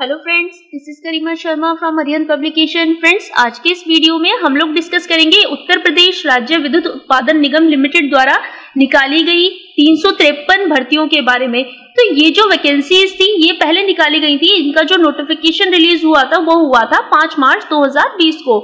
Hello friends this is Karima Sharma from Hariyan publication friends आज के इस video में हम लोग डिस्कस करेंगे उत्तर प्रदेश राज्य विद्युत उत्पादन निगम लिमिटेड द्वारा निकाली गई तीन भर्तियों के बारे में। तो ये जो वैकेंसीज थी, ये पहले निकाली गई थी, इनका जो नोटिफिकेशन रिलीज़ हुआ था, वो हुआ था पाँच मार्च 2020 को।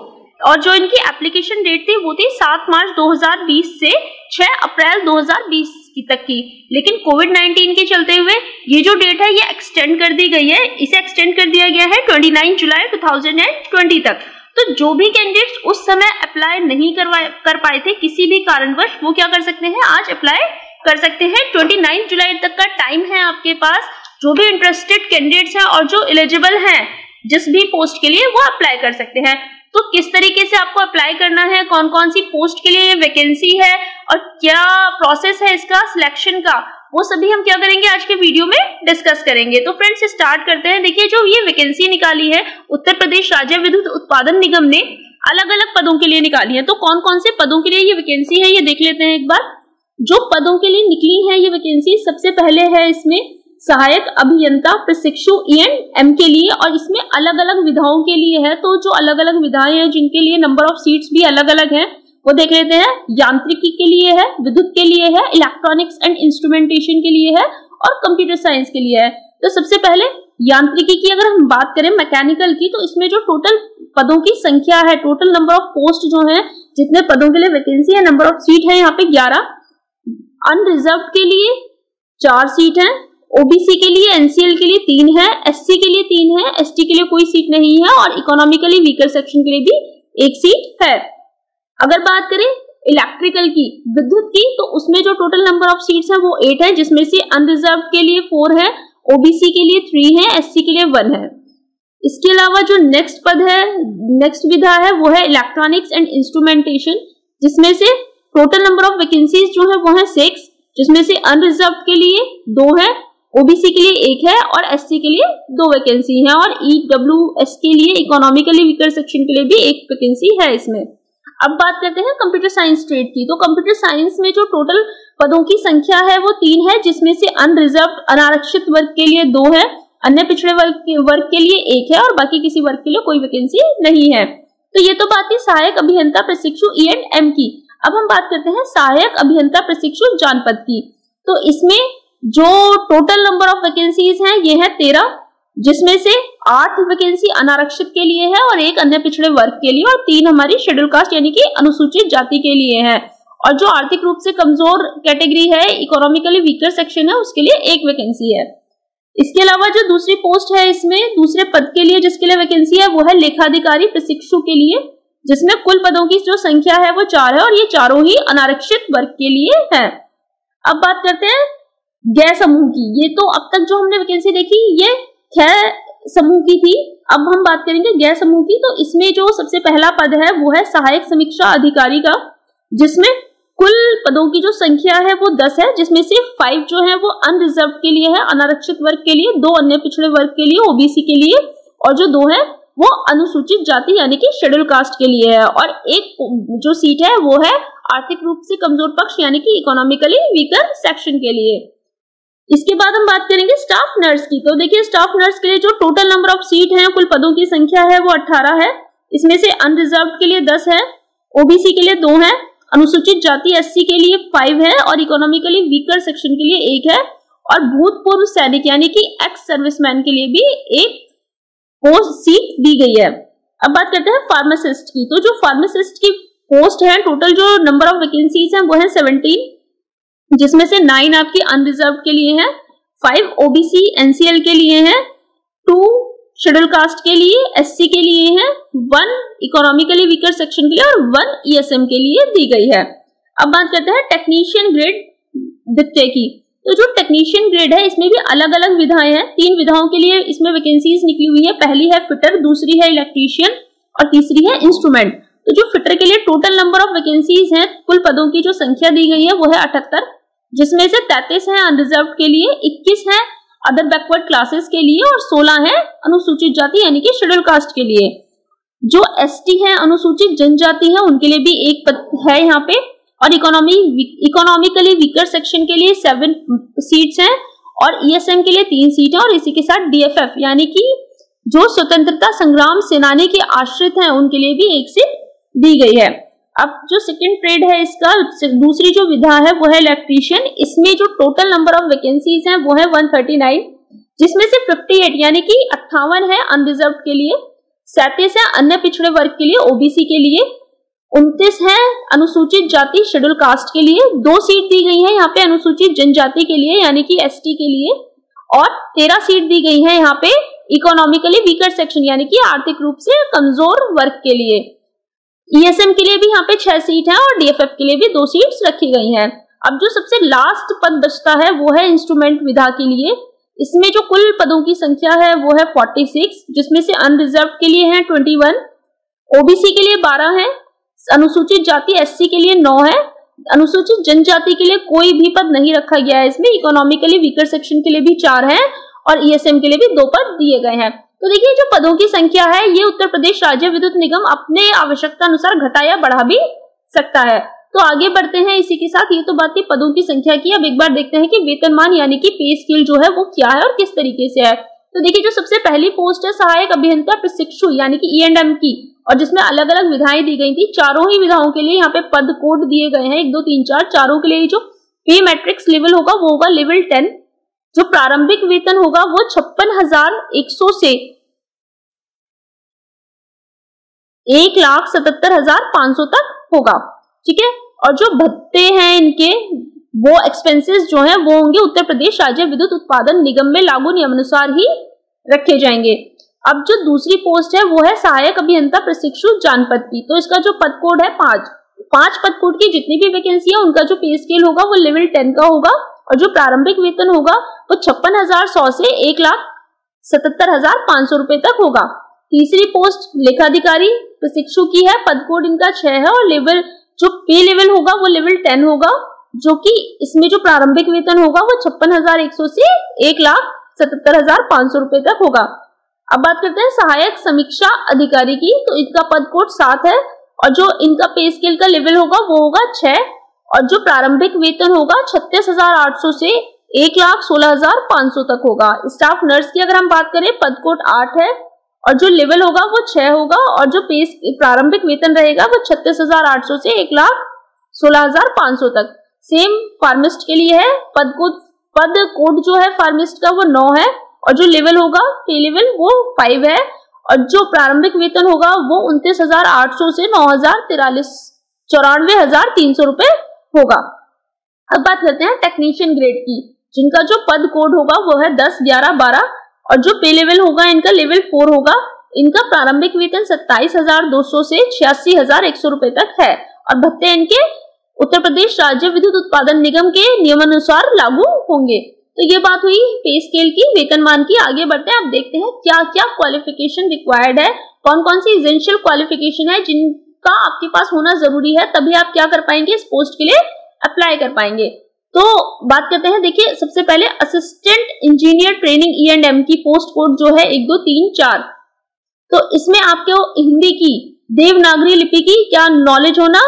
और जो इनकी एप्लीकेशन डेट थी, वो थी सात मार्च 2020 से 6 अप्रैल 2020 की तक की। लेकिन कोविड 19 के चलते हुए ये जो डेट है ये एक्सटेंड कर दी गई है, इसे एक्सटेंड कर दिया गया है 29 जुलाई 2020 तक। तो जो भी कैंडिडेट्स उस समय अप्लाई नहीं करवा कर पाए थे, किसी भी कारणवश, वो क्या कर सकते हैं? आज अप्लाई कर सकते हैं। 29 जुलाई तक का टाइम है आपके पास। जो भी इंटरेस्टेड कैंडिडेट्स हैं और जो एलिजिबल हैं, जिस भी पोस्ट के लिए, वो अप्लाई कर सकते हैं। तो किस तरीके से आपको अप्लाई करना है? कौन कौन सी पोस्ट के लिए वैकेंसी है? और क्या प्रोसेस है इसका सिलेक्शन का? वो सभी हम क्या करेंगे? आज के वीडियो में डिस्कस करेंगे। तो फ्रेंड्स स्टार्ट करते हैं। देखिए, जो ये वैकेंसी निकाली है, उत्तर प्रदेश राज्य विद्युत उत्पादन निगम ने अलग अलग पदों के लिए निकाली है। तो कौन कौन से पदों के लिए ये वैकेंसी है, ये देख लेते हैं एक बार। जो पदों के लिए निकली है ये वैकेंसी सबसे पहले है इसमें सहायक अभियंता प्रशिक्षु ई एम के लिए और इसमें अलग अलग विधाओं के लिए है। तो जो अलग अलग विधाएँ हैं, जिनके लिए नंबर ऑफ़ सीट्स भी अलग अलग हैं, वो देख लेते हैं। यांत्रिकी के लिए है, विद्युत के लिए है इलेक्ट्रॉनिक्स एंड इंस्ट्रूमेंटेशन के लिए है और कंप्यूटर साइंस के लिए है। तो सबसे पहले यांत्रिकी की अगर हम बात करें मैकेनिकल की तो इसमें जो टोटल पदों की संख्या है टोटल नंबर ऑफ़ पोस्ट जो है, जितने पदों के लिए वैकेंसी है नंबर ऑफ़ सीट है यहाँ पे ग्यारह। अनरिजर्व के लिए चार सीट है ओबीसी के लिए एनसीएल के लिए तीन है एससी के लिए तीन है एसटी के लिए कोई सीट नहीं है और इकोनॉमिकली वीकर सेक्शन के लिए भी एक सीट है। अगर बात करें इलेक्ट्रिकल की, विद्युत की तो उसमें जो टोटल नंबर ऑफ़ सीट्स है वो एट है, जिसमें से अनरिजर्व के लिए फोर है ओबीसी के लिए थ्री है एससी के लिए वन है। इसके अलावा जो नेक्स्ट पद है नेक्स्ट विधा है, वो है इलेक्ट्रॉनिक्स एंड इंस्ट्रूमेंटेशन जिसमें से टोटल नंबर ऑफ़ वैकेंसीज जो है वो है सिक्स जिसमें से अनरिजर्व के लिए दो है ओबीसी के लिए एक है और एससी के लिए दो वैकेंसी है और ई डब्ल्यू एस के लिए इकोनॉमिकली वीकर सेक्शन के लिए भी एक वैकेंसी है इसमें। अब बात करते हैं कंप्यूटर साइंस ट्रेड की। तो कंप्यूटर साइंस में जो टोटल पदों की संख्या है वो तीन है, जिसमें से अनरिजर्व अनारक्षित वर्ग के लिए दो है, अन्य पिछड़े वर्ग के वर्ग के लिए एक है और बाकी किसी वर्ग के लिए कोई वैकेंसी नहीं है। तो ये तो बात थी सहायक अभियंता प्रशिक्षु ई एंड एम की। अब हम बात करते हैं सहायक अभियंता प्रशिक्षु जानपद की। तो इसमें जो टोटल नंबर ऑफ़ वैकेंसीज हैं, ये है तेरह, जिसमें से आठ वैकेंसी अनारक्षित के लिए है और एक अन्य पिछड़े वर्ग के लिए, और तीन हमारी शेड्यूल कास्ट यानी कि अनुसूचित जाति के लिए है। और जो आर्थिक रूप से कमज़ोर कैटेगरी है इकोनॉमिकली वीकर सेक्शन है, उसके लिए एक वैकेंसी है। इसके अलावा जो दूसरी पोस्ट है इसमें, दूसरे पद के लिए जिसके लिए वैकेंसी है, वो है लेखाधिकारी प्रशिक्षु के लिए, जिसमें कुल पदों की जो संख्या है वो चार है और ये चारों ही अनारक्षित वर्ग के लिए है। अब बात करते हैं गैर समूह की। ये तो अब तक जो हमने वैकेंसी देखी, ये छह समूह की थी। अब हम बात करेंगे गैर समूह की तो इसमें जो सबसे पहला पद है, वो है सहायक समीक्षा अधिकारी का, जिसमें कुल पदों की जो संख्या है, वो दस है, जिसमें से फाइव जो है, वो अनरिजर्व के लिए है, अनारक्षित वर्ग के लिए, दो अन्य पिछड़े वर्ग के लिए ओबीसी के लिए, और जो दो है, वो अनुसूचित जाति, यानी कि शेड्यूल कास्ट के लिए है। और एक जो सीट है, वो है आर्थिक रूप से कमज़ोर पक्ष, यानी कि इकोनॉमिकली वीकर सेक्शन के लिए। इसके बाद हम बात करेंगे स्टाफ नर्स की। तो देखिए स्टाफ नर्स के लिए जो टोटल नंबर ऑफ़ सीट है, कुल पदों की संख्या है वो 18 है। इसमें से अनरिजर्व के लिए 10 है ओबीसी के लिए दो है, अनुसूचित जाति एससी के लिए फाइव है और इकोनॉमिकली वीकर सेक्शन के लिए एक है। और भूतपूर्व सैनिक, यानी कि एक्स सर्विसमैन के लिए भी एक पोस्ट सीट दी गई है। अब बात करते हैं फार्मासिस्ट की। तो जो फार्मासिस्ट की पोस्ट है टोटल जो नंबर ऑफ़ वैकेंसीज है वो है सेवनटीन जिसमें से नाइन आपकी अनरिजर्व के लिए है फाइव ओबीसी एनसीएल के लिए है टू शेड्यूल कास्ट के लिए एससी के लिए है वन इकोनॉमिकली वीकर सेक्शन के लिए और वन ईएसएम के लिए दी गई है। अब बात करते हैं टेक्नीशियन ग्रेड द्वितीय की। तो जो टेक्नीशियन ग्रेड है, इसमें भी अलग अलग विधाएँ हैं। तीन विधाओं के लिए इसमें वैकेंसीज निकली हुई है। पहली है फिटर दूसरी है इलेक्ट्रीशियन और तीसरी है इंस्ट्रूमेंट तो जो फिटर के लिए टोटल नंबर ऑफ़ वैकेंसीज हैं, कुल पदों की जो संख्या दी गई है, वो है अठहत्तर। जिसमें से 33 है अनरिजर्व के लिए 21 है अदर बैकवर्ड क्लासेस के लिए और 16 है अनुसूचित जाति, यानी कि शेड्यूल कास्ट के लिए। जो एसटी है, अनुसूचित जनजाति है, उनके लिए भी एक है यहाँ पे। और इकोनॉमी इकोनॉमिकली वीकर सेक्शन के लिए सेवन सीट्स हैं और ईएसएम के लिए तीन सीट है और इसी के साथ डीएफएफ यानी कि जो स्वतंत्रता संग्राम सेनानी के आश्रित हैं, उनके लिए भी एक सीट दी गई है। अब जो सेकंड ट्रेड है इसका, दूसरी जो विधा है वो है इलेक्ट्रीशियन इसमें जो टोटल नंबर ऑफ़ वैकेंसीज हैं वो है 139 जिसमें से 58 यानी कि अट्ठावन है अनरिजर्व के लिए, सैतीस है अन्य पिछड़े वर्ग के लिए ओबीसी के लिए, उनतीस है अनुसूचित जाति शेड्यूल कास्ट के लिए, दो सीट दी गई है यहाँ पे अनुसूचित जनजाति के लिए, यानी कि एसटी के लिए, और तेरह सीट दी गई है यहाँ पे इकोनॉमिकली वीकर सेक्शन यानी कि आर्थिक रूप से कमज़ोर वर्ग के लिए। ईएसएम e के लिए भी यहाँ पे छह सीट है और डीएफएफ के लिए भी दो सीट्स रखी गई हैं। अब जो सबसे लास्ट पद बचता है, वो है इंस्ट्रूमेंट विधा के लिए। इसमें जो कुल पदों की संख्या है, वो है 46 जिसमें से अनरिजर्व के लिए है 21 ओबीसी के लिए 12 है, अनुसूचित जाति एससी के लिए 9 है, अनुसूचित जनजाति के लिए कोई भी पद नहीं रखा गया है इसमें इकोनॉमिकली वीकर सेक्शन के लिए भी चार है और ईएसएम e के लिए भी दो पद दिए गए हैं। तो देखिए जो पदों की संख्या है, ये उत्तर प्रदेश राज्य विद्युत निगम अपने आवश्यकता अनुसार घटा या बढ़ा भी सकता है। तो आगे बढ़ते हैं इसी के साथ। ये तो बात थी पदों की संख्या की। अब एक बार देखते हैं कि वेतनमान यानी कि पे स्केल जो है, वो क्या है और किस तरीके से है। तो देखिए, जो सबसे पहली पोस्ट है, सहायक अभियंता प्रशिक्षु, यानी कि ई एंड एम की, और जिसमें अलग अलग विधाएँ दी गई थी, चारों ही विधाओं के लिए यहाँ पे पद कोड दिए गए हैं। एक, दो, तीन, चार, चारों के लिए जो पे मैट्रिक्स लेवल होगा, वो होगा लेवल टेन जो प्रारंभिक वेतन होगा वो छप्पन हज़ार एक सौ से एक लाख सतहत्तर हज़ार पाँच सौ तक होगा। ठीक है? और जो भत्ते हैं इनके, वो एक्सपेंसेस जो हैं, वो होंगे उत्तर प्रदेश राज्य विद्युत उत्पादन निगम में लागू नियमानुसार ही रखे जाएँगे। अब जो दूसरी पोस्ट है, वो है सहायक अभियंता प्रशिक्षु जानपद की। तो इसका जो पद कोड है, पाँच पाँच पद कोड की जितनी भी वैकेंसी है, उनका जो पे स्केल होगा, वो लेवल टेन का होगा। और जो प्रारंभिक वेतन होगा वो छप्पन हज़ार सौ से एक लाख सतहत्तर हज़ार पाँच सौ रुपए तक होगा। तीसरी पोस्ट लेखाधिकारी प्रशिक्षु की है, पद कोड इनका छह है और लेवल, जो पे लेवल होगा वो लेवल टेन होगा, जो कि इसमें जो प्रारंभिक वेतन होगा वो छप्पन हज़ार एक सौ से एक लाख सतहत्तर हज़ार पाँच सौ रुपए तक होगा। अब बात करते हैं सहायक समीक्षा अधिकारी की तो इनका पद कोड सात है और जो इनका पे स्केल का लेवल होगा वो होगा छह और जो प्रारंभिक वेतन होगा छत्तीस हज़ार आठ सौ से एक लाख सोलह हज़ार पाँच सौ तक होगा। स्टाफ नर्स की अगर हम बात करें पद कोट आठ है और जो लेवल होगा वो छह होगा और जो पेस प्रारंभिक वेतन रहेगा वो छत्तीस हज़ार आठ सौ से एक लाख सोलह हज़ार पाँच सौ तक। सेम फार्मिस्ट के लिए है। पद कोड पद कोट जो है फार्मिस्ट का वो नौ है और जो लेवल होगा पे लेवल वो फाइव है और जो प्रारंभिक वेतन होगा वो उनतीस हज़ार आठ सौ से नौ हज़ार तिरालीस चौरानवे हज़ार तीन सौ रुपए होगा। अब बात करते हैं टेक्नीशियन ग्रेड की। जिनका जो पद कोड होगा वो है दस, ग्यारह, बारह और जो पे लेवल होगा, इनका लेवल फोर होगा, इनका प्रारंभिक वेतन सत्ताईस हज़ार दो सौ से छियासी हज़ार एक सौ रुपए तक है। और भत्ते इनके उत्तर प्रदेश राज्य विद्युत उत्पादन निगम के नियमानुसार लागू होंगे। तो ये बात हुई पे स्केल की वेतनमान की, आगे बढ़ते हैं, अब देखते हैं क्या क्या क्वालिफिकेशन रिक्वायर्ड है कौन कौन सी इजेंशियल क्वालिफिकेशन है जिनका आपके पास होना ज़रूरी है, तभी आप क्या कर पाएँगे, इस पोस्ट के लिए अप्लाई कर पाएँगे। तो बात करते हैं, देखिए, सबसे पहले assistant engineer training E and M की पोस्ट कोड जो है, एक, दो, तीन, चार। तो इसमें आपको हिंदी की, देवनागरी लिपि की क्या नॉलेज होना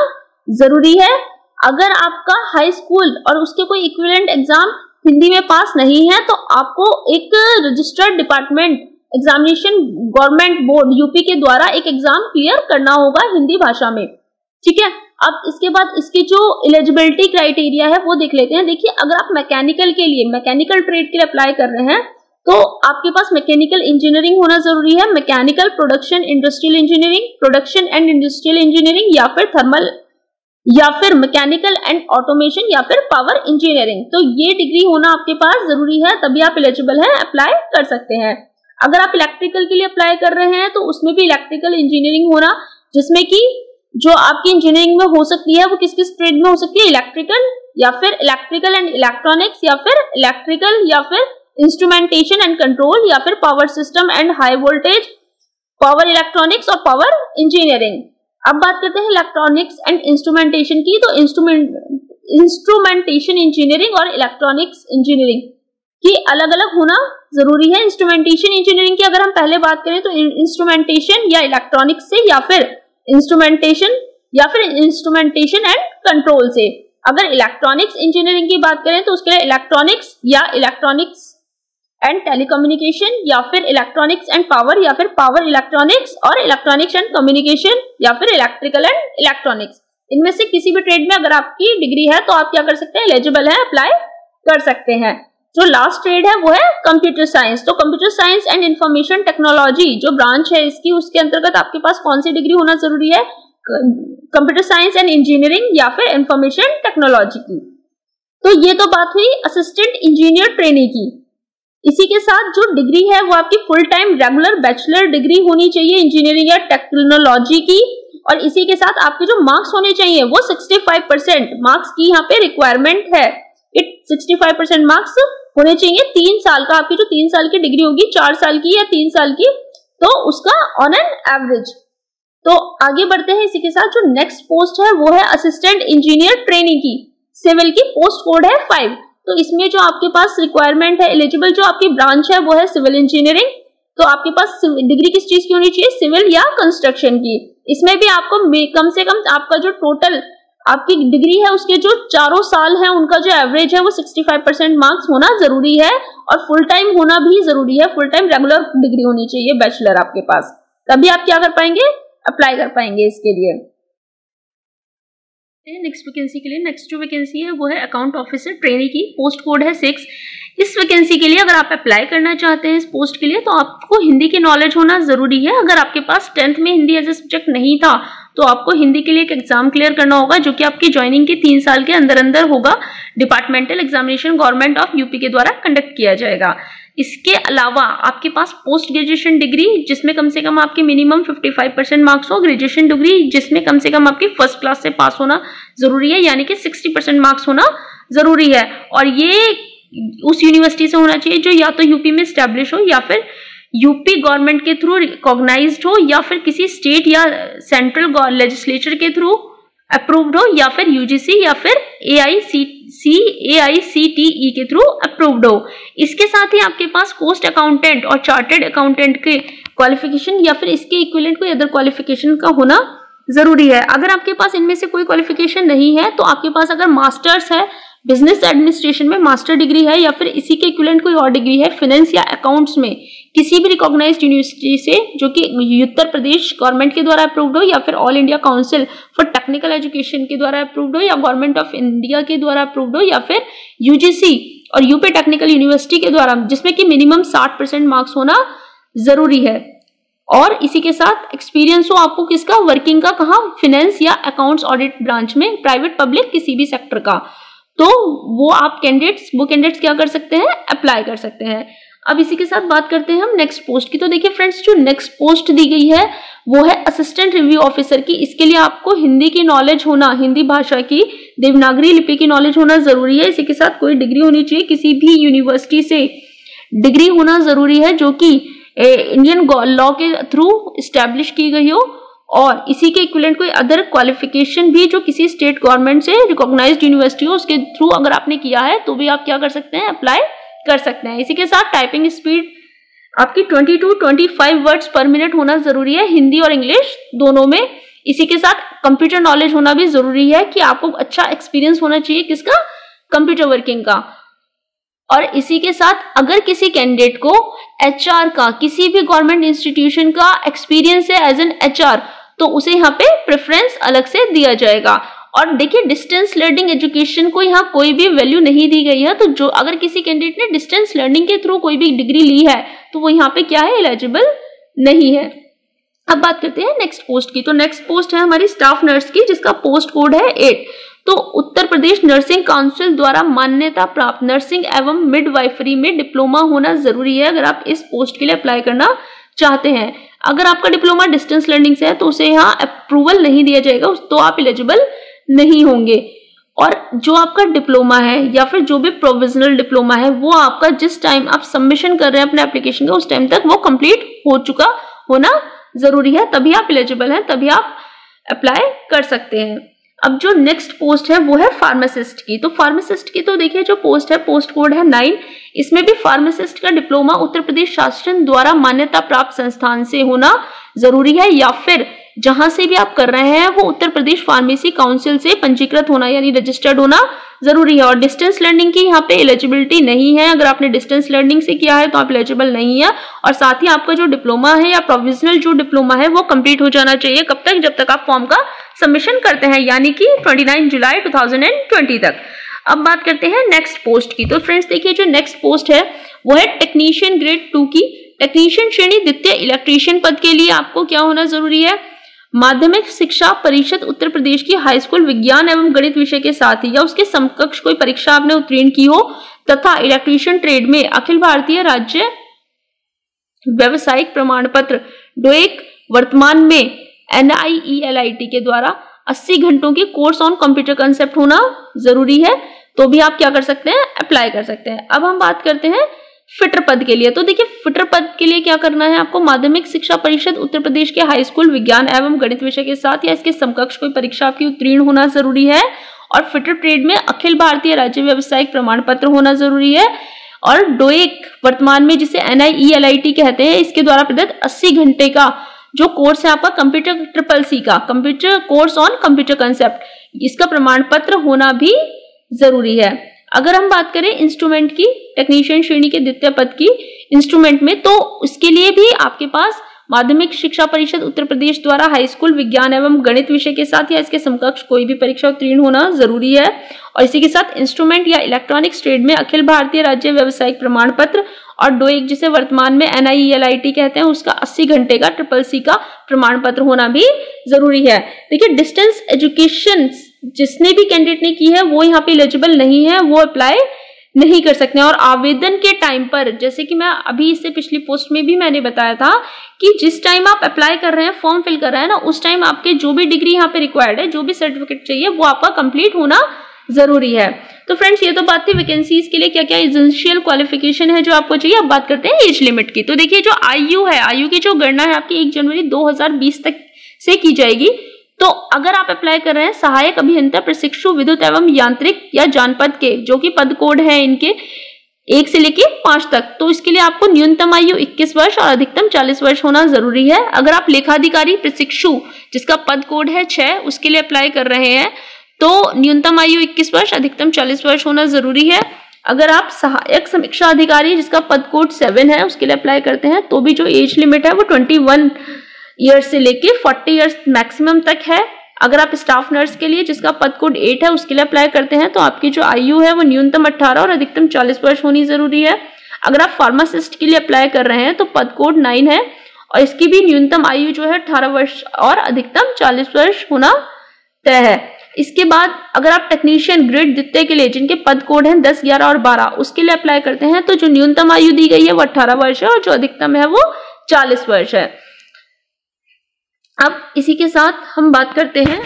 ज़रूरी है? अगर आपका हाई स्कूल और उसके कोई इक्विवेलेंट एग्ज़ाम हिंदी में पास नहीं है तो आपको एक registered department examination government board UP के द्वारा एक एग्ज़ाम क्लियर करना होगा हिंदी भाषा में। ठीक है? अब इसके बाद इसकी जो एलिजिबिलिटी क्राइटेरिया है, वो देख लेते हैं। देखिए, अगर आप मैकेनिकल के लिए मैकेनिकल ट्रेड के लिए अप्लाई कर रहे हैं तो आपके पास मैकेनिकल इंजीनियरिंग होना ज़रूरी है। Mechanical production industrial engineering production and industrial engineering या फिर थर्मल या फिर मैकेनिकल एंड ऑटोमेशन या फिर पावर इंजीनियरिंग तो ये डिग्री होना आपके पास ज़रूरी है, तभी आप एलिजिबल हैं अप्लाई कर सकते हैं। अगर आप इलेक्ट्रिकल के लिए अप्लाई कर रहे हैं तो उसमें भी इलेक्ट्रिकल इंजीनियरिंग होना, जिसमें कि जो आपकी इंजीनियरिंग में हो सकती है, वो किस किस ट्रेड में हो सकती है? इलेक्ट्रिकल या फिर इलेक्ट्रिकल एंड इलेक्ट्रॉनिक्स या फिर इलेक्ट्रिकल या फिर इंस्ट्रूमेंटेशन एंड कंट्रोल या फिर power system and high voltage power electronics और पावर इंजीनियरिंग अब बात करते हैं इलेक्ट्रॉनिक्स एंड इंस्ट्रूमेंटेशन की तो इंस्ट्रूमेंट इंस्ट्रूमेंटेशन इंजीनियरिंग और इलेक्ट्रॉनिक्स इंजीनियरिंग की अलग अलग होना ज़रूरी है। इंस्ट्रूमेंटेशन इंजीनियरिंग की अगर हम पहले बात करें तो इंस्ट्रूमेंटेशन या इलेक्ट्रॉनिक्स से या फिर इंस्ट्रूमेंटेशन या फिर इंस्ट्रूमेंटेशन एंड कंट्रोल से। अगर इलेक्ट्रॉनिक्स इंजीनियरिंग की बात करें तो उसके लिए इलेक्ट्रॉनिक्स या इलेक्ट्रॉनिक्स एंड टेलीकम्युनिकेशन या फिर इलेक्ट्रॉनिक्स एंड पावर या फिर पावर इलेक्ट्रॉनिक्स और इलेक्ट्रॉनिक्स एंड कम्युनिकेशन या फिर इलेक्ट्रिकल एंड इलेक्ट्रॉनिक्स इनमें से किसी भी ट्रेड में अगर आपकी डिग्री है तो आप क्या कर सकते हैं? एलिजिबल है अप्लाई कर सकते हैं। जो लास्ट ट्रेड है, वो है कंप्यूटर साइंस तो computer science and information technology जो ब्रांच है इसकी, उसके अंतर्गत आपके पास कौन सी डिग्री होना ज़रूरी है? कंप्यूटर साइंस एंड इंजीनियरिंग या फिर इंफॉर्मेशन टेक्नोलॉजी की. तो ये तो बात हुई असिस्टेंट इंजीनियर ट्रेनिंग की. इसी के साथ जो डिग्री है, वो आपकी full time regular bachelor degree होनी चाहिए इंजीनियरिंग या टेक्नोलॉजी की. और इसी के साथ आपके जो मार्क्स होने चाहिए, वो 65 परसेंट मार्क्स की यहाँ पे रिक्वायरमेंट है. इट 65 परसेंट मार्क्स होने चाहिए तीन साल का। आपकी जो तीन साल की डिग्री होगी, चार साल की या तीन साल की तो उसका ऑन एन एवरेज तो आगे बढ़ते हैं इसी के साथ। जो नेक्स्ट पोस्ट है, वो है असिस्टेंट इंजीनियर ट्रेनिंग की। सिविल की पोस्ट कोड है फाइव तो इसमें जो आपके पास रिक्वायरमेंट है एलिजिबल जो आपकी ब्रांच है, वो है सिविल इंजीनियरिंग तो आपके पास डिग्री किस चीज़ की होनी चाहिए? सिविल या कंस्ट्रक्शन की। इसमें भी आपको कम से कम आपका जो टोटल आपकी डिग्री है, उसके जो चारों साल है, उनका जो एवरेज है, वो 65 परसेंट मार्क्स होना ज़रूरी है और फुल टाइम होना भी ज़रूरी है। फुल टाइम रेगुलर डिग्री होनी चाहिए बैचलर आपके पास। तभी आप क्या कर पाएँगे? अप्लाई कर पाएँगे इसके लिए। नेक्स्ट वैकेंसी के लिए नेक्स्ट जो वैकेंसी है, वो है अकाउंट ऑफिसर ट्रेनी की। पोस्ट कोड है सिक्स इस वैकेंसी के लिए अगर आप अप्लाई करना चाहते हैं इस पोस्ट के लिए तो आपको हिंदी की नॉलेज होना ज़रूरी है। अगर आपके पास टेंथ में हिंदी एज ए सब्जेक्ट नहीं था तो आपको हिंदी के लिए एक एग्ज़ाम क्लियर करना होगा, जो कि आपकी ज्वाइनिंग के तीन साल के अंदर अंदर होगा departmental examination government of UP के द्वारा कंडक्ट किया जाएगा। इसके अलावा आपके पास पोस्ट ग्रेजुएशन डिग्री जिसमें कम से कम आपके मिनिमम 55 परसेंट मार्क्स हो ग्रेजुएशन डिग्री जिसमें कम से कम आपके फ़र्स्ट क्लास से पास होना ज़रूरी है, यानी कि 60 परसेंट मार्क्स होना ज़रूरी है। और ये उस यूनिवर्सिटी से होना चाहिए जो या तो यूपी में स्टैब्लिश हो या फिर यूपी गवर्नमेंट के थ्रू रिकॉग्नाइज हो या फिर किसी स्टेट या सेंट्रल लेजिस्लेचर के थ्रू अप्रूव्ड हो या फिर यूजीसी या फिर ए आई सी सी ए आई सी टी ई के थ्रू अप्रूव्ड हो। इसके साथ ही आपके पास कोस्ट अकाउंटेंट और चार्टेड अकाउंटेंट के क्वालिफिकेशन या फिर इसके इक्विलेंट कोई अदर क्वालिफिकेशन का होना ज़रूरी है। अगर आपके पास इनमें से कोई क्वालिफिकेशन नहीं है तो आपके पास अगर मास्टर्स है बिज़नेस एडमिनिस्ट्रेशन में मास्टर डिग्री है या फिर इसी के इक्विलेंट कोई और डिग्री है फाइनेंस या अकाउंट्स में, किसी भी रिकॉग्नाइज्ड यूनिवर्सिटी से, जो कि उत्तर प्रदेश गवर्नमेंट के द्वारा अप्रूव्ड हो या फिर all India council for technical education के द्वारा अप्रूव्ड हो या गवर्नमेंट ऑफ़ इंडिया के द्वारा अप्रूव्ड हो या फिर यूजीसी और यूपी टेक्निकल यूनिवर्सिटी के द्वारा, जिसमें कि मिनिमम साठ परसेंट मार्क्स होना ज़रूरी है। और इसी के साथ एक्सपीरियंस हो आपको किसका? वर्किंग का, कहा? फिनेंस या अकाउंट्स ऑडिट ब्रांच में प्राइवेट पब्लिक किसी भी सेक्टर का। तो वो आप कैंडिडेट्स वो कैंडिडेट्स क्या कर सकते हैं? अप्लाई कर सकते हैं। अब इसी के साथ बात करते हैं हम नेक्स्ट पोस्ट की। तो देखिए फ्रेंड्स जो नेक्स्ट पोस्ट दी गई है, वो है असिस्टेंट रिव्यू ऑफिसर की। इसके लिए आपको हिंदी की नॉलेज होना, हिंदी भाषा की, देवनागरी लिपि की नॉलेज होना ज़रूरी है। इसी के साथ कोई डिग्री होनी चाहिए, किसी भी यूनिवर्सिटी से डिग्री होना ज़रूरी है, जो कि इंडियन लॉ के थ्रू स्टैब्लिश की गई हो। और इसी के इक्विलेंट कोई अदर क्वालिफिकेशन भी जो किसी स्टेट गवर्नमेंट से रिकॉग्नाइज्ड यूनिवर्सिटी हो, उसके थ्रू अगर आपने किया है तो भी आप क्या कर सकते हैं अप्लाई कर सकते हैं। इसी के साथ टाइपिंग स्पीड आपकी 20 टू 25 वर्ड्स पर मिनट होना ज़रूरी है, हिंदी और इंग्लिश दोनों में। इसी के साथ कंप्यूटर नॉलेज होना भी ज़रूरी है कि आपको अच्छा एक्सपीरियंस होना चाहिए किसका? कंप्यूटर वर्किंग का। और इसी के साथ अगर किसी कैंडिडेट को एचआर का, किसी भी गवर्नमेंट इंस्टीट्यूशन का एक्सपीरियंस है एज एन एच तो उसे यहाँ पे प्रेफरेंस अलग से दिया जाएगा। और देखिए डिस्टेंस लर्निंग एजुकेशन को यहाँ कोई भी वैल्यू नहीं दी गई है। तो जो अगर किसी कैंडिडेट ने डिस्टेंस लर्निंग के थ्रू कोई भी डिग्री ली है तो वो यहाँ पे क्या है? एलिजिबल नहीं है। अब बात करते हैं नेक्स्ट पोस्ट की। तो नेक्स्ट पोस्ट है हमारी स्टाफ नर्स की, जिसका पोस्ट कोड है एट तो उत्तर प्रदेश नर्सिंग काउंसिल द्वारा मान्यता प्राप्त नर्सिंग एवं मिडवाइफरी में डिप्लोमा होना ज़रूरी है, अगर आप इस पोस्ट के लिए अप्लाई करना चाहते हैं। अगर आपका डिप्लोमा डिस्टेंस लर्निंग से है तो उसे यहाँ अप्रूवल नहीं दिया जाएगा तो आप एलिजिबल नहीं होंगे। और जो आपका डिप्लोमा है, या फिर जो भी प्रोविजनल डिप्लोमा है, वो आपका जिस टाइम आप सबमिशन कर रहे हैं अपने एप्लीकेशन का, उस टाइम तक वो कंप्लीट हो चुका होना ज़रूरी है, तभी आप एलिजिबल हैं, तभी आप अप्लाई कर सकते हैं। अब जो नेक्स्ट पोस्ट है, वो है फार्मासिस्ट की। तो फार्मासिस्ट की तो देखिए, जो पोस्ट है पोस्ट कोड है नाइन इसमें भी फार्मासिस्ट का डिप्लोमा उत्तर प्रदेश शासन द्वारा मान्यता प्राप्त संस्थान से होना ज़रूरी है या फिर जहाँ से भी आप कर रहे हैं, वो उत्तर प्रदेश फार्मेसी काउंसिल से पंजीकृत होना यानी रजिस्टर्ड होना ज़रूरी है। और डिस्टेंस लर्निंग की यहाँ पे एलिजिबिलिटी नहीं है। अगर आपने डिस्टेंस लर्निंग से किया है तो आप एलिजिबल नहीं है। और साथ ही आपका जो डिप्लोमा है या प्रोविजनल जो डिप्लोमा है, वो कंप्लीट हो जाना चाहिए कब तक? जब तक आप फॉर्म का सबमिशन करते हैं, यानी कि 29 जुलाई 2020 तक। अब बात करते हैं नेक्स्ट पोस्ट की। तो फ्रेंड्स देखिए, जो नेक्स्ट पोस्ट है, वो है टेक्नीशियन ग्रेड टू की। टेक्नीशियन श्रेणी द्वितीय इलेक्ट्रीशियन पद के लिए आपको क्या होना ज़रूरी है? माध्यमिक शिक्षा परिषद उत्तर प्रदेश की हाई स्कूल विज्ञान एवं गणित विषय के साथ ही या उसके समकक्ष कोई परीक्षा आपने उत्तीर्ण की हो, तथा इलेक्ट्रीशियन ट्रेड में अखिल भारतीय राज्य व्यवसायिक प्रमाण पत्र डोएक वर्तमान में एनआईईएलआईटी के द्वारा 80 घंटों के कोर्स ऑन कंप्यूटर कंसेप्ट होना ज़रूरी है तो भी आप क्या कर सकते हैं अप्लाई कर सकते हैं। अब हम बात करते हैं फिटर पद के लिए। तो देखिए, फिटर पद के लिए क्या करना है आपको? माध्यमिक शिक्षा परिषद उत्तर प्रदेश के हाई स्कूल विज्ञान एवं गणित विषय के साथ या इसके समकक्ष कोई परीक्षा आपकी उत्तीर्ण होना ज़रूरी है। और फिटर ट्रेड में अखिल भारतीय राज्य व्यवसायिक प्रमाण पत्र होना ज़रूरी है। और डोएक वर्तमान में जिसे एनआईईएलआईटी कहते हैं, इसके द्वारा प्रदत्त 80 घंटे का जो कोर्स है आपका कंप्यूटर ट्रिपल सी का, computer course on computer concept, इसका प्रमाण पत्र होना भी ज़रूरी है। अगर हम बात करें इंस्ट्रूमेंट की टेक्नीशियन श्रेणी के द्वितीय पद की इंस्ट्रूमेंट में तो उसके लिए भी आपके पास माध्यमिक शिक्षा परिषद उत्तर प्रदेश द्वारा हाई स्कूल विज्ञान एवं गणित विषय के साथ या इसके समकक्ष कोई भी परीक्षा उत्तीर्ण होना ज़रूरी है। और इसी के साथ इंस्ट्रूमेंट या इलेक्ट्रॉनिक्स ट्रेड में अखिल भारतीय राज्य व्यवसायिक प्रमाण पत्र और डो एक जिसे वर्तमान में एन कहते हैं, उसका 80 घंटे का ट्रिपल सी का प्रमाण पत्र होना भी ज़रूरी है। देखिए डिस्टेंस एजुकेशन जिसने भी कैंडिडेट ने की है, वो यहाँ पे एलिजिबल नहीं है, वो अप्लाई नहीं कर सकते और आवेदन के टाइम पर, जैसे कि मैं अभी इससे पिछली पोस्ट में भी मैंने बताया था कि जिस टाइम आप अप्लाई कर रहे हैं फॉर्म फिल कर रहे हैं ना, उस टाइम आपके जो भी डिग्री यहाँ पे रिक्वायर्ड है, जो भी सर्टिफिकेट चाहिए, वो आपका कंप्लीट होना ज़रूरी है। तो फ्रेंड्स ये तो बात थी वैकेंसीज के लिए क्या क्या एजेंशियल क्वालिफिकेशन है जो आपको चाहिए। अब बात करते हैं एज लिमिट की। तो देखिए, जो आयु है आयु की जो गणना है आपकी एक जनवरी 2020 तक से की जाएगी। तो अगर आप अप्लाई कर रहे हैं, सहायक अभियंता, प्रशिक्षु, विद्युत एवं यांत्रिक या जानपद के, जो कि पद कोड है इनके, एक से लेके पाँच तक तो इसके लिए आपको न्यूनतम आयु 21 वर्ष और अधिकतम 40 वर्ष होना ज़रूरी है। अगर आप लेखाधिकारी, प्रशिक्षु, जिसका पद कोड है छह, उसके लिए अप्लाई कर रहे हैं तो न्यूनतम आयु 21 वर्ष, अधिकतम 40 वर्ष होना ज़रूरी है। अगर आप सहायक समीक्षा अधिकारी, जिसका पद कोड सेवन है, उसके लिए अप्लाई करते हैं तो भी जो एज लिमिट है वो ट्वेंटी वन ईयर्स से लेके फोर्टी ईयर्स मैक्सिमम तक है। अगर आप स्टाफ नर्स के लिए जिसका पद कोड एट है, उसके लिए अप्लाई करते हैं तो आपकी जो आयु है, वो न्यूनतम अट्ठारह और अधिकतम चालीस वर्ष होनी ज़रूरी है। अगर आप फार्मासिस्ट के लिए अप्लाई कर रहे हैं तो पद कोड नाइन है और इसकी भी न्यूनतम आयु जो है अठारह वर्ष और अधिकतम चालीस वर्ष होना तय है। इसके बाद अगर आप टेक्नीशियन ग्रेड द्वितीय के लिए, जिनके पद कोड हैं दस, ग्यारह और बारह, उसके लिए अप्लाई करते हैं तो जो न्यूनतम आयु दी गई है, वो अट्ठारह वर्ष है और जो अधिकतम है, वो चालीस वर्ष है। अब इसी के साथ हम बात करते हैं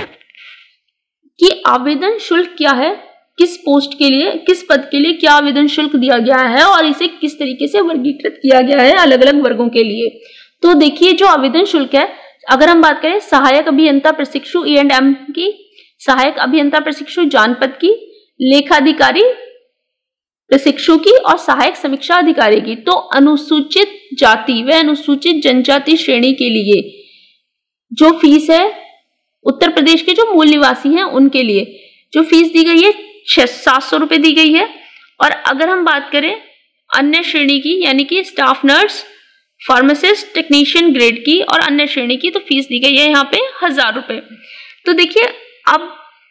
कि आवेदन शुल्क क्या है, किस पोस्ट के लिए, किस पद के लिए क्या आवेदन शुल्क दिया गया है और इसे किस तरीके से वर्गीकृत किया गया है अलग अलग वर्गों के लिए। तो देखिए, जो आवेदन शुल्क है, अगर हम बात करें सहायक अभियंता प्रशिक्षु ई एंड एम की, सहायक अभियंता प्रशिक्षु जानपद की, लेखाधिकारी प्रशिक्षु की और सहायक समीक्षा अधिकारी की तो अनुसूचित जाति व अनुसूचित जनजाति श्रेणी के लिए जो फ़ीस है, उत्तर प्रदेश के जो मूल निवासी हैं, उनके लिए। जो फ़ीस दी गई है सात सौ रुपए दी गई है। और अगर हम बात करें अन्य श्रेणी की, यानी कि staff nurse pharmacist technician grade की और अन्य श्रेणी की तो फ़ीस दी गई है यहाँ पे हज़ार रुपए। तो देखिए, अब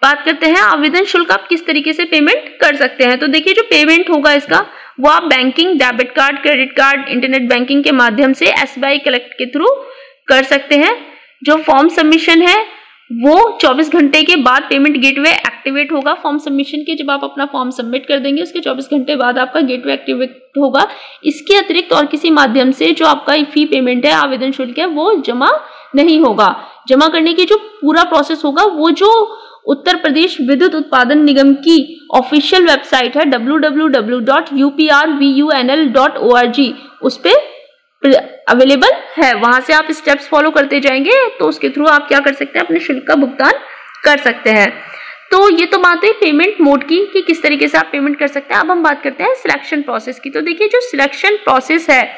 बात करते हैं आवेदन शुल्क आप किस तरीके से पेमेंट कर सकते हैं। तो देखिए, जो पेमेंट होगा इसका, वो आप banking debit card credit card internet banking के माध्यम से एस कलेक्ट के थ्रू कर सकते हैं। जो फॉर्म सबमिशन है, वो 24 घंटे के बाद पेमेंट गेटवे एक्टिवेट होगा। फॉर्म सबमिशन के जब आप अपना फॉर्म सबमिट कर देंगे, उसके 24 घंटे बाद आपका गेटवे एक्टिवेट होगा। इसके अतिरिक्त और किसी माध्यम से जो आपका फ़ी पेमेंट है, आवेदन शुल्क है, वो जमा नहीं होगा। जमा करने की जो पूरा प्रोसेस होगा, वो जो उत्तर प्रदेश विद्युत उत्पादन निगम की ऑफिशियल वेबसाइट है www.uprvunl.org उस पर अवेलेबल है, वहाँ से आप स्टेप्स फॉलो करते जाएँगे तो उसके थ्रू आप क्या कर सकते हैं, अपने शुल्क का भुगतान कर सकते हैं। तो ये तो बात है पेमेंट मोड की, कि किस तरीके से आप पेमेंट कर सकते हैं। अब हम बात करते हैं सिलेक्शन प्रोसेस की। तो देखिए, जो सिलेक्शन प्रोसेस है,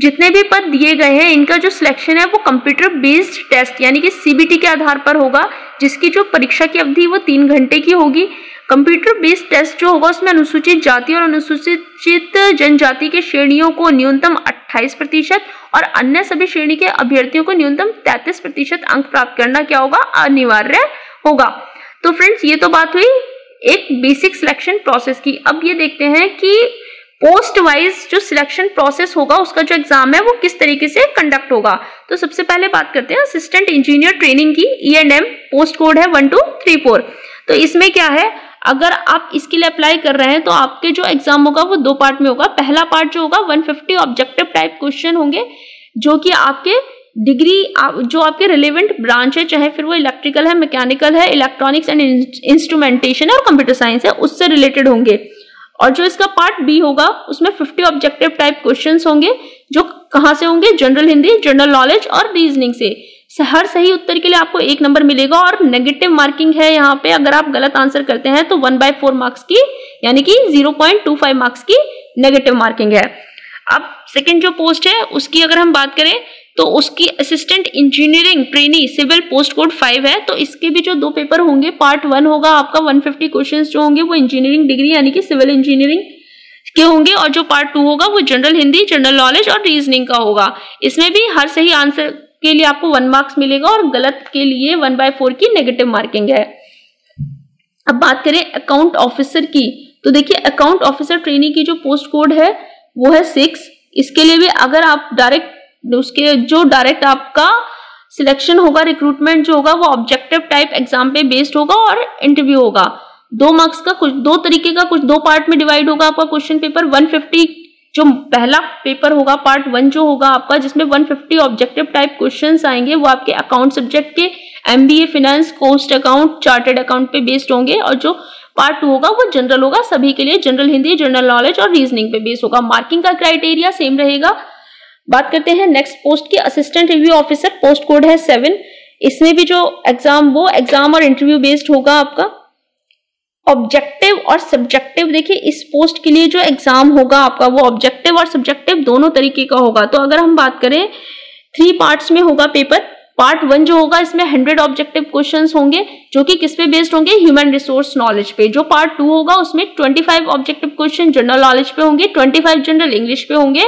जितने भी पद दिए गए हैं, इनका जो सिलेक्शन है, वो कंप्यूटर बेस्ड टेस्ट यानी कि सीबीटी के आधार पर होगा। जिसकी जो परीक्षा की अवधि वो तीन घंटे की होगी। कंप्यूटर बेस्ड टेस्ट जो होगा, उसमें अनुसूचित जाति और अनुसूचित जनजाति के श्रेणियों को न्यूनतम 28 प्रतिशत और अन्य सभी श्रेणी के अभ्यर्थियों को न्यूनतम 33 प्रतिशत अंक प्राप्त करना क्या होगा? अनिवार्य होगा। तो फ्रेंड्स, ये तो बात हुई एक बेसिक सिलेक्शन प्रोसेस की। अब ये देखते हैं कि पोस्ट वाइज जो सिलेक्शन प्रोसेस होगा, उसका जो एग्ज़ाम है, वो किस तरीके से कंडक्ट होगा? तो सबसे पहले बात करते हैं असिस्टेंट इंजीनियर ट्रेनिंग की E and M post code है वन टू थ्री फोर तो इसमें क्या है? अगर आप इसके लिए अप्लाई कर रहे हैं तो आपके जो एग्ज़ाम होगा, वो दो पार्ट में होगा। पहला पार्ट जो होगा 150 ऑब्जेक्टिव टाइप क्वेश्चन होंगे, जो कि आपके डिग्री जो आपके रिलेवेंट ब्रांच है, चाहे फिर वो इलेक्ट्रिकल है मैकेनिकल है इलेक्ट्रॉनिक्स एंड इंस्ट्रूमेंटेशन है और कंप्यूटर साइंस है, उससे रिलेटेड होंगे। और जो इसका पार्ट बी होगा, उसमें 50 ऑब्जेक्टिव टाइप क्वेश्चंस होंगे, जो कहाँ से होंगे? जनरल हिंदी जनरल नॉलेज और रीजनिंग से। हर सही उत्तर के लिए आपको एक नंबर मिलेगा और नेगेटिव मार्किंग है यहाँ पे। अगर आप गलत आंसर करते हैं तो वन बाय फोर मार्क्स की, यानी कि zero point two five marks की नेगेटिव मार्किंग है। अब सेकेंड जो पोस्ट है, उसकी अगर हम बात करें तो उसकी assistant engineering trainee civil post code five है तो इसके भी जो दो पेपर होंगे पार्ट वन होगा आपका 150 क्वेश्चंस जो होंगे, वो इंजीनियरिंग डिग्री यानी कि सिविल इंजीनियरिंग के होंगे, और जो पार्ट टू होगा वो जनरल हिंदी जनरल नॉलेज और रीजनिंग का होगा। इसमें भी हर सही आंसर के लिए आपको वन मार्क्स मिलेगा और गलत के लिए वन बाय फोर की नेगेटिव मार्किंग है। अब बात करें अकाउंट ऑफिसर की तो देखिए अकाउंट ऑफिसर ट्रेनिंग की जो पोस्ट कोड है, वो है सिक्स इसके लिए भी अगर आप डायरेक्ट उसके जो डायरेक्ट आपका सिलेक्शन होगा रिक्रूटमेंट जो होगा, वो ऑब्जेक्टिव टाइप एग्ज़ाम पे बेस्ड होगा और इंटरव्यू होगा। दो मार्क्स का कुछ, दो तरीके का कुछ, दो पार्ट में डिवाइड होगा आपका क्वेश्चन पेपर 150 जो पहला पेपर होगा पार्ट वन जो होगा आपका, जिसमें 150 ऑब्जेक्टिव टाइप क्वेश्चन आएँगे, वो आपके अकाउंट सब्जेक्ट के MBA finance cost account chartered account पे बेस्ड होंगे और जो पार्ट टू होगा, वो जनरल होगा। सभी के लिए जनरल हिंदी जनरल नॉलेज और रीजनिंग पे बेस्ड होगा। मार्किंग का क्राइटेरिया सेम रहेगा। बात करते हैं नेक्स्ट पोस्ट की assistant review officer post code है सेवन इसमें भी जो एग्ज़ाम वो एग्ज़ाम और इंटरव्यू बेस्ड होगा आपका। ऑब्जेक्टिव और सब्जेक्टिव देखिए, इस पोस्ट के लिए जो एग्ज़ाम होगा आपका, वो ऑब्जेक्टिव और सब्जेक्टिव दोनों तरीके का होगा। तो अगर हम बात करें थ्री पार्ट्स में होगा पेपर पार्ट वन जो होगा, इसमें हंड्रेड ऑब्जेक्टिव क्वेश्चंस होंगे, जो कि किस पे बेस्ड होंगे? ह्यूमन रिसोर्स नॉलेज पे। जो पार्ट टू होगा, उसमें twenty five objective question general knowledge पे होंगे ट्वेंटी फाइव जनरल इंग्लिश पे होंगे।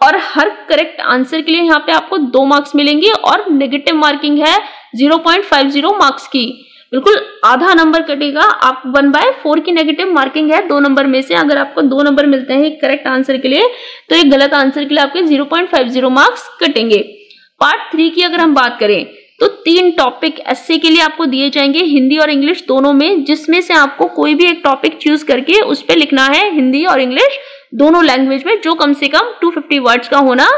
और हर करेक्ट आंसर के लिए यहाँ पे आपको दो मार्क्स मिलेंगे और नेगेटिव मार्किंग है zero point five zero marks की। बिल्कुल आधा नंबर कटेगा, आप वन बाय फोर की नेगेटिव मार्किंग है दो नंबर में से, अगर आपको दो नंबर मिलते हैं करेक्ट आंसर के लिए तो एक गलत आंसर के लिए आपके zero point five zero marks कटेंगे। पार्ट थ्री की अगर हम बात करें तो तीन टॉपिक एसए के लिए आपको दिए जाएँगे हिंदी और इंग्लिश दोनों में, जिसमें से आपको कोई भी एक टॉपिक चूज़ करके उस पर लिखना है, हिंदी और इंग्लिश। दोनों लैंग्वेज में, जो कम से कम 250 वर्ड्स का होना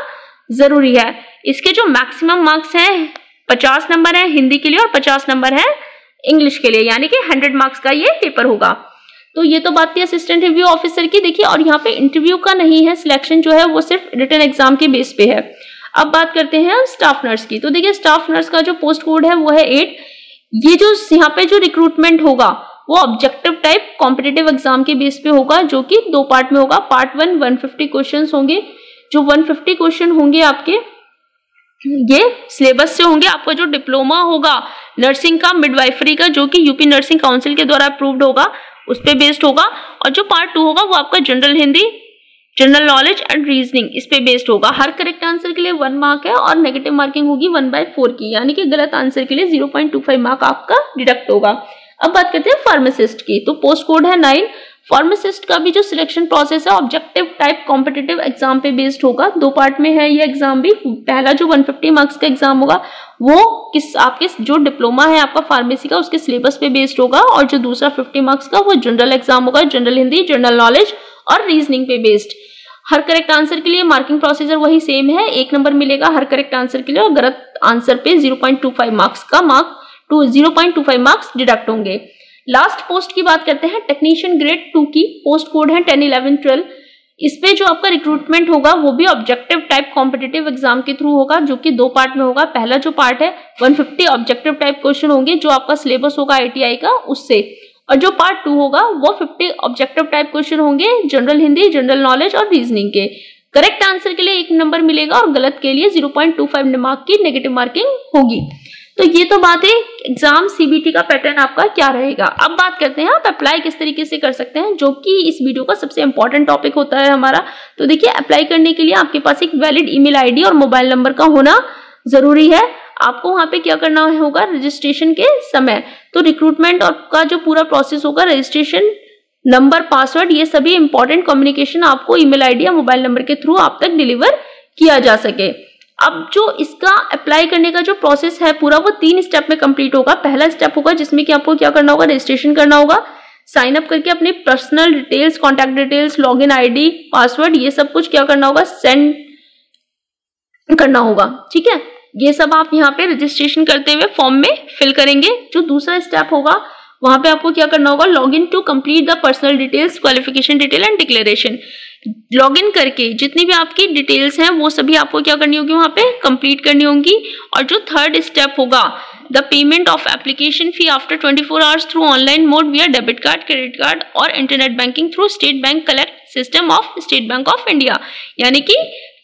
ज़रूरी है। इसके जो मैक्सिमम मार्क्स हैं 50 नंबर है हिंदी के लिए और 50 नंबर है इंग्लिश के लिए, यानी कि हंड्रेड मार्क्स का ये पेपर होगा। तो ये तो बात थी असिस्टेंट रिव्यू ऑफिसर की, देखिए, और यहाँ पे इंटरव्यू का नहीं है सिलेक्शन जो है वो सिर्फ़ रिटर्न एग्ज़ाम के बेस पे है। अब बात करते हैं स्टाफ नर्स की। तो देखिए स्टाफ नर्स का जो पोस्ट कोड है वो है एट ये जो यहाँ पे जो रिक्रूटमेंट होगा वो ऑब्जेक्टिव टाइप कॉम्पिटेटिव एग्ज़ाम के बेस पे होगा, जो कि दो पार्ट में होगा। पार्ट वन 150 क्वेश्चन होंगे। जो 150 क्वेश्चन होंगे आपके, ये सिलेबस से होंगे। आपका जो डिप्लोमा होगा नर्सिंग का मिडवाइफरी का, जो कि यूपी नर्सिंग काउंसिल के द्वारा अप्रूव्ड होगा, उस पर बेस्ड होगा। और जो पार्ट टू होगा, वो आपका general Hindi general knowledge and reasoning इस पे बेस्ड होगा। हर करेक्ट आंसर के लिए वन मार्क है और नेगेटिव मार्किंग होगी वन बाय फोर की। यानी कि गलत आंसर के लिए zero point two five mark आपका डिडक्ट होगा। अब बात करते हैं फार्मासिस्ट की। तो पोस्ट कोड है नाइन फार्मासिस्ट का भी जो सिलेक्शन प्रोसेस है ऑब्जेक्टिव टाइप कॉम्पिटेटिव एग्ज़ाम पे बेस्ड होगा। दो पार्ट में है ये एग्ज़ाम भी। पहला जो 150 मार्क्स का एग्ज़ाम होगा, वो किस, आपके जो डिप्लोमा है आपका फार्मेसी का, उसके सिलेबस पे बेस्ड होगा। और जो दूसरा 50 मार्क्स का, वो जनरल एग्ज़ाम होगा। जनरल हिंदी जनरल नॉलेज और रीजनिंग पे बेस्ड हर करेक्ट आंसर के लिए मार्किंग प्रोसीजर वही सेम है। एक नंबर मिलेगा हर करेक्ट आंसर के लिए और गलत आंसर पे ज़ीरो मार्क्स का mark two zero marks deduct होंगे। लास्ट पोस्ट की बात करते हैं टेक्नीशियन ग्रेड टू की पोस्ट कोड है टेन इलेवन ट्वेल्व इस पे जो आपका रिक्रूटमेंट होगा, वो भी ऑब्जेक्टिव टाइप कॉम्पिटेटिव एग्ज़ाम के थ्रू होगा, जो कि दो पार्ट में होगा। पहला जो पार्ट है 150 ऑब्जेक्टिव टाइप क्वेश्चन होंगे, जो आपका सिलेबस होगा आईटीआई का, उससे। और जो पार्ट टू होगा, वो 50 ऑब्जेक्टिव टाइप क्वेश्चन होंगे जनरल हिंदी जनरल नॉलेज और रीजनिंग के। करेक्ट आंसर के लिए एक नंबर मिलेगा और गलत के लिए ज़ीरो मार्क की नेगेटिव मार्किंग होगी। तो ये तो बात है एग्ज़ाम सीबीटी का पैटर्न आपका क्या रहेगा? अब बात करते हैं आप अप्लाई किस तरीके से कर सकते हैं, जो कि इस वीडियो का सबसे इंपॉर्टेंट टॉपिक होता है हमारा। तो देखिए अप्लाई करने के लिए आपके पास एक वैलिड ईमेल आईडी और मोबाइल नंबर का होना ज़रूरी है। आपको वहाँ पे क्या करना होगा रजिस्ट्रेशन के समय। तो रिक्रूटमेंट और का जो पूरा प्रोसेस होगा रजिस्ट्रेशन नंबर पासवर्ड ये सभी इंपॉर्टेंट कम्युनिकेशन आपको ईमेल आईडी या मोबाइल नंबर के थ्रू आप तक डिलीवर किया जा सके। अब जो इसका अप्लाई करने का जो प्रोसेस है पूरा, वो तीन स्टेप में कंप्लीट होगा। पहला स्टेप होगा जिसमें कि आपको क्या करना होगा रजिस्ट्रेशन करना होगा। साइन अप करके अपने personal details contact details log in password ये सब कुछ क्या करना होगा? सेंड करना होगा। ठीक है? ये सब आप यहाँ पे रजिस्ट्रेशन करते हुए फॉर्म में फिल करेंगे। जो दूसरा स्टेप होगा, वहाँ पे आपको क्या करना होगा? Log in to complete the personal details qualification detail and declaration log in करके जितनी भी आपकी डिटेल्स हैं, वो सभी आपको क्या करनी होगी वहाँ पे? कंप्लीट करनी होगी। और जो थर्ड स्टेप होगा the payment of application fee after 24 four hours through online mode where debit card credit card और internet banking through state bank collect system of state bank of India यानी कि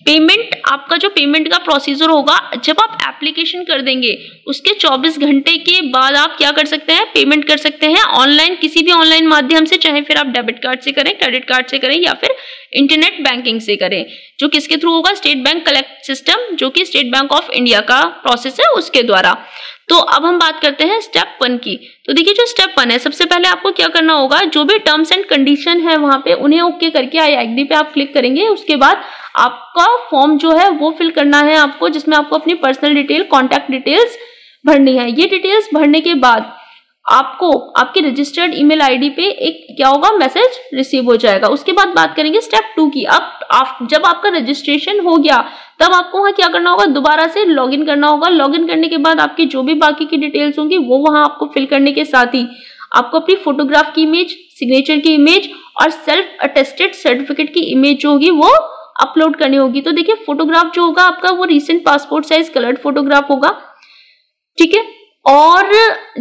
payment आपका जो payment का procedure होगा, जब आप application कर देंगे, उसके 24 घंटे के बाद आप क्या कर सकते हैं? पेमेंट कर सकते हैं। ऑनलाइन किसी भी ऑनलाइन माध्यम से, चाहे फिर आप डेबिट कार्ड से करें क्रेडिट कार्ड से करें, या फिर इंटरनेट बैंकिंग से करें, जो किसके थ्रू होगा? स्टेट बैंक कलेक्ट सिस्टम, जो कि स्टेट बैंक ऑफ़ इंडिया का प्रोसेस है उसके द्वारा। तो अब हम बात करते हैं स्टेप वन की। तो देखिए, जो स्टेप वन है, सबसे पहले आपको क्या करना होगा? जो भी टर्म्स एंड कंडीशन है वहाँ पे, उन्हें ओके करके आई एग्री पे आप क्लिक करेंगे। उसके बाद आपका फॉर्म जो है, वो फिल करना है आपको, जिसमें आपको अपनी पर्सनल डिटेल कॉन्टैक्ट डिटेल्स भरनी है। ये डिटेल्स भरने के बाद आपको आपके रजिस्टर्ड ईमेल आईडी पे एक क्या होगा मैसेज रिसीव हो जाएगा। उसके बाद बात करेंगे स्टेप टू की। अब आप, जब आपका रजिस्ट्रेशन हो गया तब आपको वहाँ क्या करना होगा? दोबारा से लॉगिन करना होगा। लॉगिन करने के बाद आपकी जो भी बाकी की डिटेल्स होंगी वो वहाँ आपको फिल करने के साथ ही आपको अपनी फोटोग्राफ की इमेज सिग्नेचर की इमेज और सेल्फ अटेस्टेड सर्टिफिकेट की इमेज जो होगी वो अपलोड करनी होगी। तो देखिए फोटोग्राफ जो होगा आपका वो recent passport size coloured photograph होगा। ठीक है? और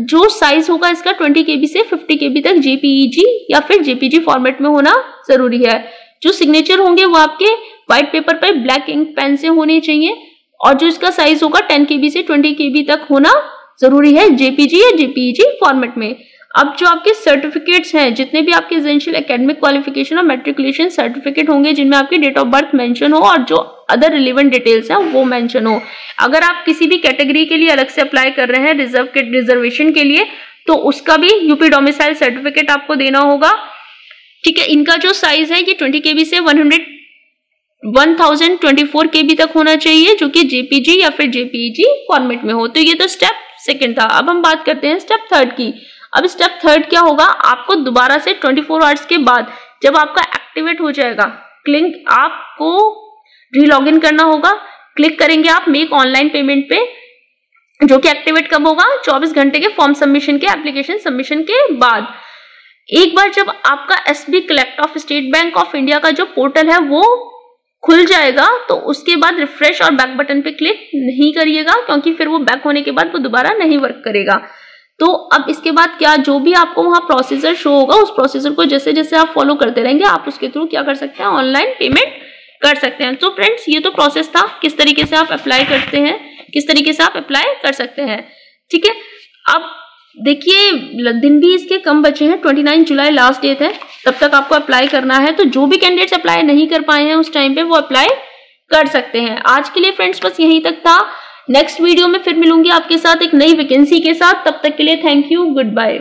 जो साइज़ होगा इसका 20 केबी से 50 केबी तक जेपीईजी या फिर जेपीजी फॉर्मेट में होना ज़रूरी है। जो सिग्नेचर होंगे वो आपके व्हाइट पेपर पर ब्लैक इंक पेन से होने चाहिए और जो इसका साइज़ होगा 10 के से 20 केबी तक होना ज़रूरी है जेपीजी या जेपीईजी फॉर्मेट में। अब जो आपके सर्टिफिकेट्स हैं, जितने भी आपके एजेंशियल एकेडमिक क्वालिफिकेशन और मेट्रिकुलेशन सर्टिफिकेट होंगे, जिनमें आपकी डेट ऑफ़ बर्थ मेंशन हो और जो अदर रिलेवेंट डिटेल्स हैं, वो मेंशन हो। अगर आप किसी भी कैटेगरी के लिए अलग से अप्लाई कर रहे हैं रिज़र्व के रिजर्वेशन के लिए तो उसका भी यूपी डोमिसाइल सर्टिफिकेट आपको देना होगा। ठीक है, इनका जो साइज़ है, ये ट्वेंटी के से one hundred one thousand twenty four K B तक होना चाहिए, जो कि जेपीजी या फिर जेपीजी फॉर्मेट में हो। तो ये तो स्टेप सेकेंड था। अब हम बात करते हैं स्टेप थर्ड की। अब स्टेप थर्ड क्या होगा? आपको दोबारा से 24 फोर आवर्स के बाद जब आपका एक्टिवेट हो जाएगा क्लिंक आपको री इन करना होगा। क्लिक करेंगे आप मेक ऑनलाइन पेमेंट पे, जो कि एक्टिवेट कब होगा? 24 घंटे के फॉर्म सबमिशन के एप्लीकेशन सबमिशन के बाद। एक बार जब आपका S B collect of state bank of India का जो पोर्टल है, वो खुल जाएगा तो उसके बाद रिफ्रेश और बैक बटन पे क्लिक नहीं करिएगा, क्योंकि फिर वो बैक होने के बाद वो दोबारा नहीं वर्क करेगा। तो अब इसके बाद क्या, जो भी आपको वहाँ प्रोसेसर शो होगा, उस प्रोसेसर को जैसे जैसे आप फॉलो करते रहेंगे, आप उसके थ्रू क्या कर सकते हैं? ऑनलाइन पेमेंट कर सकते हैं। तो फ्रेंड्स ये तो प्रोसेस था। किस तरीके से आप अप्लाई करते हैं, किस तरीके से आप अप्लाई कर सकते हैं। ठीक है? अब देखिए दिन भी इसके कम बचे हैं। 29 जुलाई लास्ट डेट है। तब तक आपको अप्लाई करना है। तो जो भी कैंडिडेट्स अप्लाई नहीं कर पाए हैं उस टाइम पे, वो अप्लाई कर सकते हैं। आज के लिए फ्रेंड्स बस यहीं तक था। नेक्स्ट वीडियो में फिर मिलूँगी आपके साथ एक नई वैकेंसी के साथ। तब तक के लिए थैंक यू गुड बाय